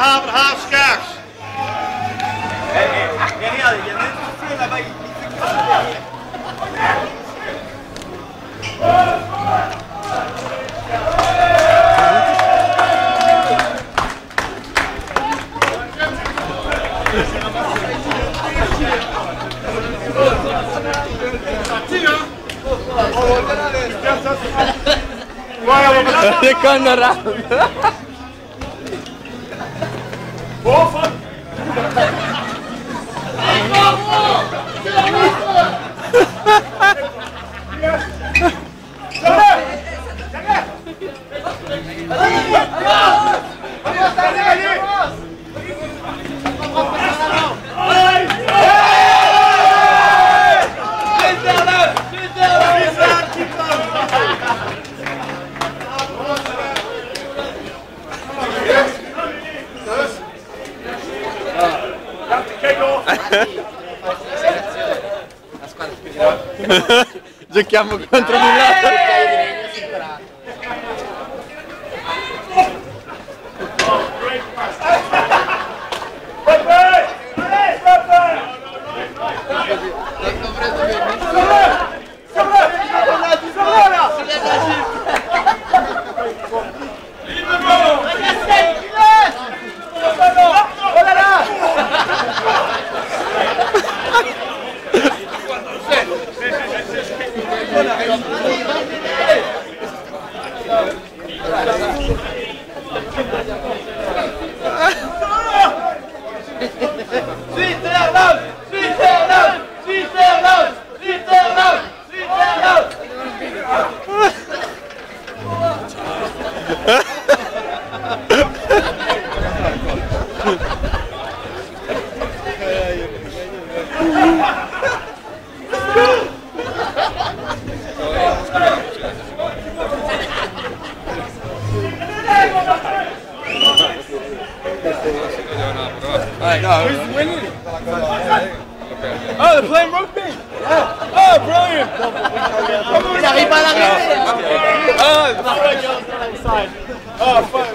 haverhaaf schaars. Dit kan eruit. Giochiamo contro Huh? No. Uh, Who's winning? Oh, they're playing rugby. Oh, oh brilliant. Il arrive pas à l'arrière. Oh, fuck.